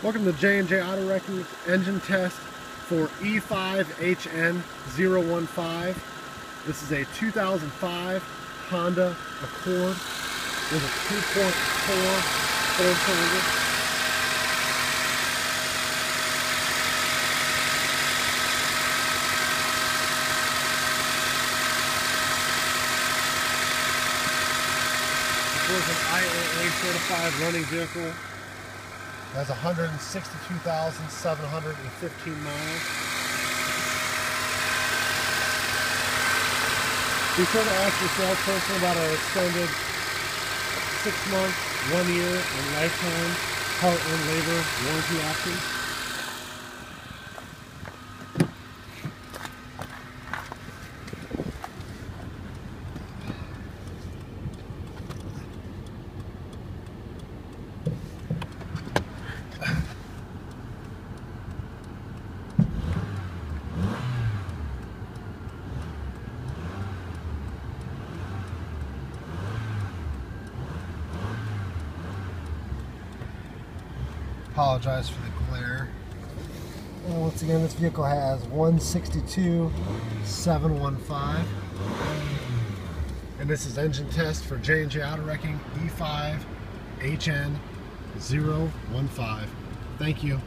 Welcome to J&J Auto Wrecking engine test for E5HN015. This is a 2005 Honda Accord with a 2.4 four cylinder. This was an IAA certified running vehicle has 162,715 miles. Be sure to ask your salesperson about our extended six month, one year, and lifetime part and labor warranty options. Apologize for the glare. Well, once again, this vehicle has 162,715. And this is engine test for J&J Auto Wrecking E5 HN 015. Thank you.